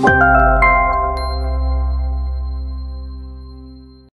Música